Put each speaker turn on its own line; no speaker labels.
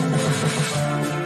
ハハハハ。